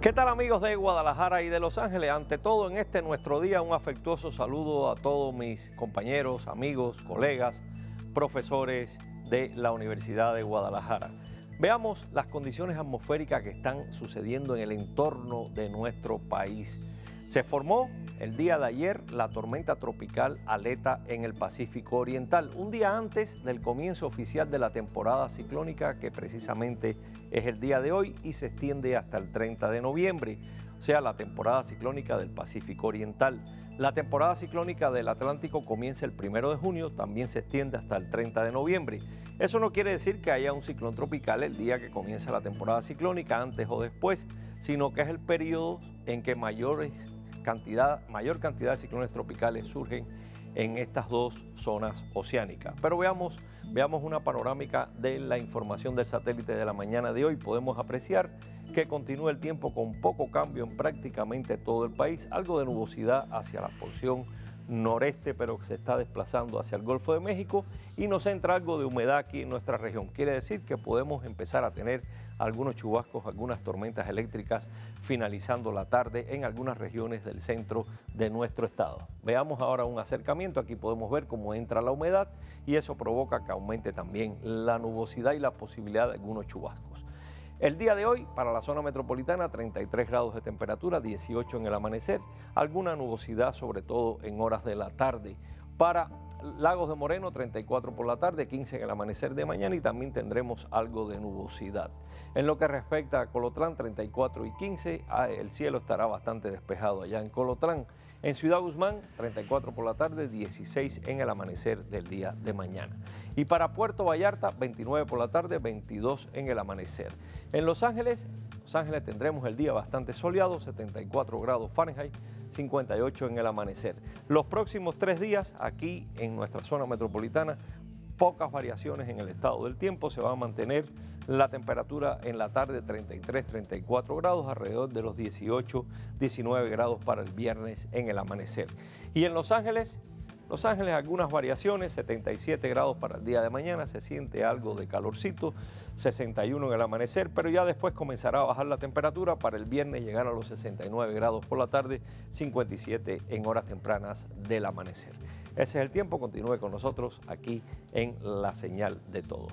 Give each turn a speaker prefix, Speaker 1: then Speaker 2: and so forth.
Speaker 1: ¿Qué tal amigos de Guadalajara y de Los Ángeles? Ante todo en este nuestro día un afectuoso saludo a todos mis compañeros, amigos, colegas, profesores de la Universidad de Guadalajara. Veamos las condiciones atmosféricas que están sucediendo en el entorno de nuestro país. Se formó el día de ayer la tormenta tropical Aleta en el Pacífico Oriental, un día antes del comienzo oficial de la temporada ciclónica que precisamente es el día de hoy y se extiende hasta el 30 de noviembre, sea, la temporada ciclónica del Pacífico Oriental. La temporada ciclónica del Atlántico comienza el 1 de junio, también se extiende hasta el 30 de noviembre. Eso no quiere decir que haya un ciclón tropical el día que comienza la temporada ciclónica, antes o después, sino que es el periodo en que mayores cantidad, mayor cantidad de ciclones tropicales surgen en estas dos zonas oceánicas. Pero veamos, veamos una panorámica de la información del satélite de la mañana de hoy. Podemos apreciar que continúa el tiempo con poco cambio en prácticamente todo el país, algo de nubosidad hacia la porción noreste, pero que se está desplazando hacia el Golfo de México y nos entra algo de humedad aquí en nuestra región. Quiere decir que podemos empezar a tener algunos chubascos, algunas tormentas eléctricas finalizando la tarde en algunas regiones del centro de nuestro estado. Veamos ahora un acercamiento, aquí podemos ver cómo entra la humedad y eso provoca que aumente también la nubosidad y la posibilidad de algunos chubascos. El día de hoy, para la zona metropolitana, 33 grados de temperatura, 18 en el amanecer, alguna nubosidad, sobre todo en horas de la tarde. Para Lagos de Moreno, 34 por la tarde, 15 en el amanecer de mañana y también tendremos algo de nubosidad. En lo que respecta a Colotlán, 34 y 15, ah, el cielo estará bastante despejado allá en Colotlán. En Ciudad Guzmán, 34 por la tarde, 16 en el amanecer del día de mañana. Y para Puerto Vallarta, 29 por la tarde, 22 en el amanecer. En Los Ángeles, Los Ángeles tendremos el día bastante soleado, 74 grados Fahrenheit, 58 en el amanecer. Los próximos tres días aquí en nuestra zona metropolitana, pocas variaciones en el estado del tiempo, se va a mantener la temperatura en la tarde 33, 34 grados, alrededor de los 18, 19 grados para el viernes en el amanecer. Y en Los Ángeles, Los Ángeles algunas variaciones, 77 grados para el día de mañana, se siente algo de calorcito, 61 en el amanecer, pero ya después comenzará a bajar la temperatura para el viernes llegar a los 69 grados por la tarde, 57 en horas tempranas del amanecer. Ese es el tiempo, continúe con nosotros aquí en La Señal de Todos.